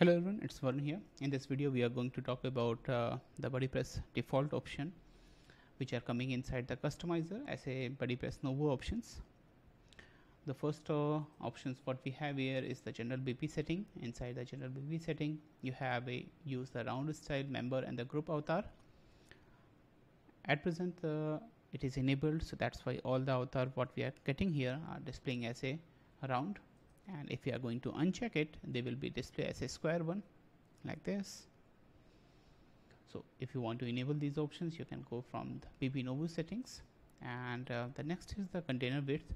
Hello everyone, it's Varun here. In this video, we are going to talk about uh, the BuddyPress default option, which are coming inside the customizer as a BuddyPress Nouveau options. The first uh, options what we have here is the general BP setting. Inside the general BP setting, you have a use the round style member and the group avatar. At present, uh, it is enabled, so that's why all the avatar what we are getting here are displaying as a round and if you are going to uncheck it they will be displayed as a square one like this. So if you want to enable these options you can go from the BP Nouveau settings. And uh, the next is the container width.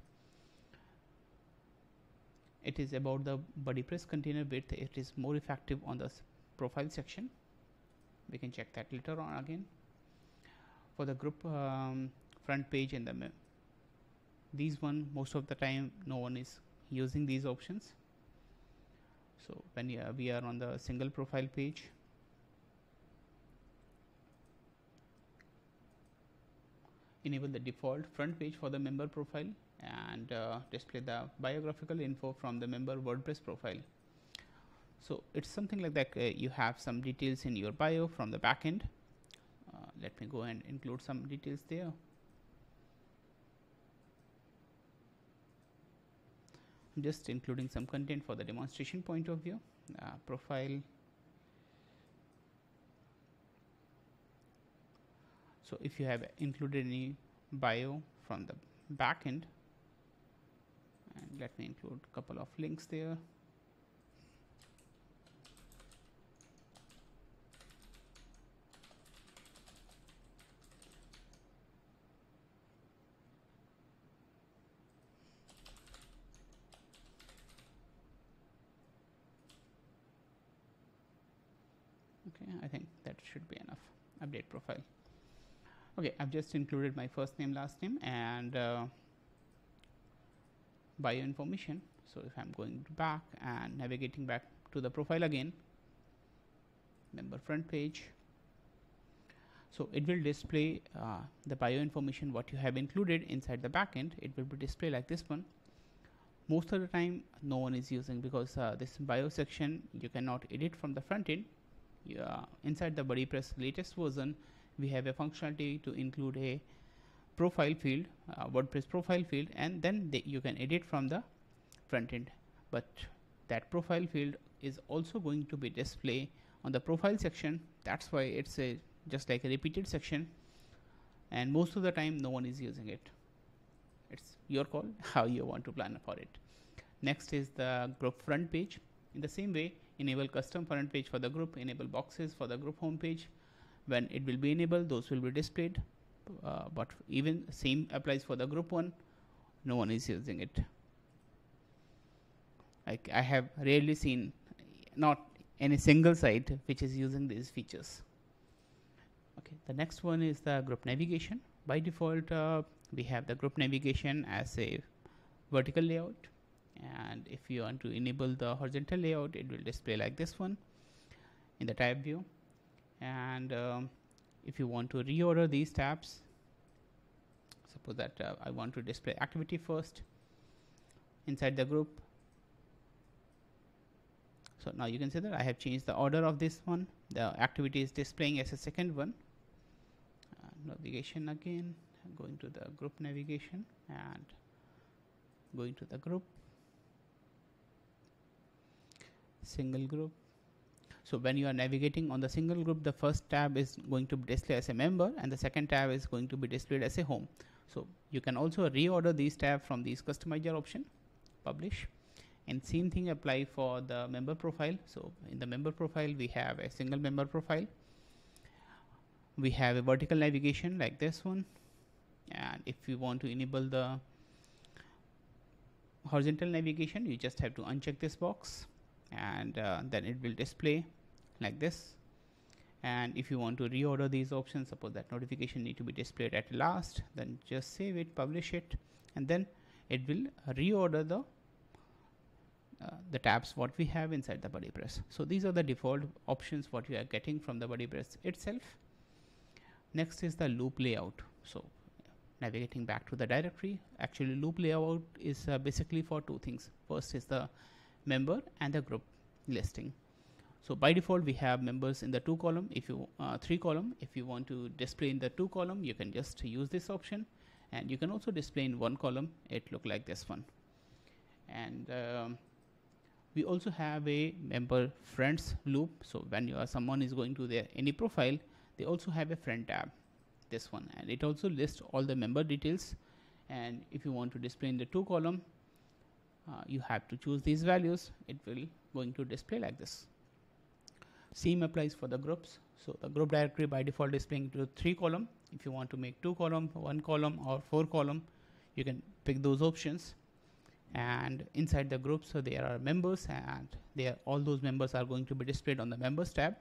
It is about the BuddyPress container width. It is more effective on the profile section. We can check that later on again. For the group um, front page and the these one most of the time no one is using these options so when we are on the single profile page enable the default front page for the member profile and uh, display the biographical info from the member WordPress profile. So it's something like that uh, you have some details in your bio from the backend. Uh, let me go and include some details there. Just including some content for the demonstration point of view. Uh, profile. So if you have included any bio from the backend and let me include a couple of links there okay I think that should be enough. Update profile. Okay I've just included my first name last name and uh, bio information. So if I'm going back and navigating back to the profile again member front page. So it will display uh, the bio information what you have included inside the backend. It will be displayed like this one. Most of the time no one is using because uh, this bio section you cannot edit from the front end inside the BuddyPress latest version we have a functionality to include a profile field uh, WordPress profile field and then you can edit from the front end. But that profile field is also going to be displayed on the profile section. That's why it's a just like a repeated section. And most of the time no one is using it. It's your call how you want to plan for it. Next is the group front page. In the same way enable custom front page for the group enable boxes for the group home page. When it will be enabled those will be displayed. Uh, but even same applies for the group one. No one is using it. Like I have rarely seen not any single site which is using these features. Okay the next one is the group navigation. By default uh, we have the group navigation as a vertical layout and if you want to enable the horizontal layout it will display like this one in the tab view. And um, if you want to reorder these tabs suppose that uh, I want to display activity first inside the group. So now you can see that I have changed the order of this one. The activity is displaying as a second one. Uh, navigation again going to the group navigation and going to the group single group. So when you are navigating on the single group the first tab is going to be displayed as a member and the second tab is going to be displayed as a home. So you can also reorder these tabs from these customizer option publish and same thing apply for the member profile. So in the member profile we have a single member profile. We have a vertical navigation like this one. And if you want to enable the horizontal navigation you just have to uncheck this box and uh, then it will display like this. And if you want to reorder these options suppose that notification need to be displayed at last then just save it publish it and then it will reorder the uh, the tabs what we have inside the BuddyPress so these are the default options what you are getting from the BuddyPress itself. Next is the loop layout. So navigating back to the directory actually loop layout is uh, basically for two things. First is the member and the group listing. So by default we have members in the two column. If you uh, three column if you want to display in the two column you can just use this option. And you can also display in one column. It look like this one. And um, we also have a member friends loop. So when you are someone is going to their any profile they also have a friend tab this one. And it also lists all the member details. And if you want to display in the two column uh, you have to choose these values. It will going to display like this. Same applies for the groups. So the group directory by default displaying to three column. If you want to make two column one column or four column you can pick those options. And inside the group so there are members and there all those members are going to be displayed on the members tab.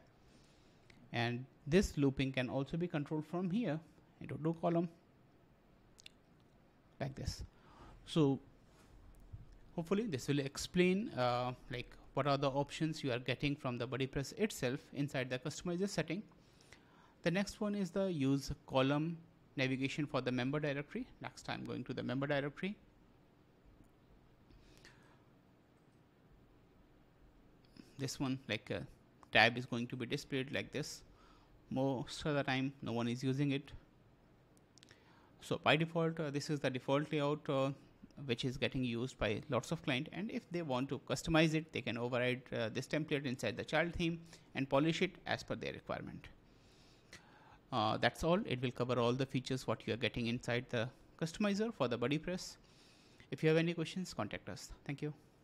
And this looping can also be controlled from here into two column like this. So hopefully this will explain uh, like what are the options you are getting from the BuddyPress itself inside the customizer setting. The next one is the use column navigation for the member directory. Next I'm going to the member directory. This one like a tab is going to be displayed like this. Most of the time no one is using it. So by default uh, this is the default layout uh, which is getting used by lots of client and if they want to customize it they can override uh, this template inside the child theme and polish it as per their requirement. Uh, that's all. It will cover all the features what you are getting inside the customizer for the BuddyPress if you have any questions contact us. Thank you